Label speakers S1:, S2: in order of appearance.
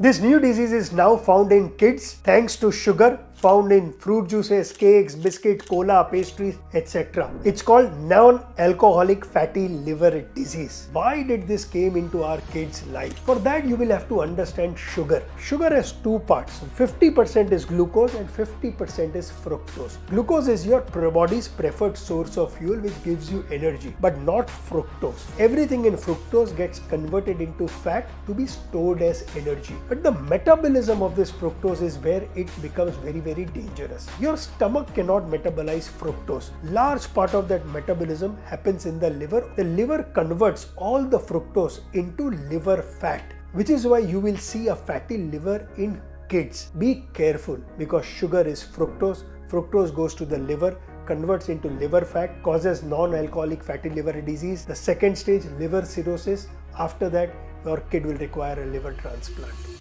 S1: This new disease is now found in kids thanks to sugar found in fruit juices, cakes, biscuit, cola, pastries, etc. It's called non-alcoholic fatty liver disease. Why did this came into our kids' life? For that you will have to understand sugar. Sugar has two parts. 50% is glucose and 50% is fructose. Glucose is your body's preferred source of fuel which gives you energy, but not fructose. Everything in fructose gets converted into fat to be stored as energy. But the metabolism of this fructose is where it becomes very very dangerous. Your stomach cannot metabolize fructose. Large part of that metabolism happens in the liver. The liver converts all the fructose into liver fat, which is why you will see a fatty liver in kids. Be careful because sugar is fructose. Fructose goes to the liver converts into liver fat, causes non-alcoholic fatty liver disease. The second stage, liver cirrhosis. After that, your kid will require a liver transplant.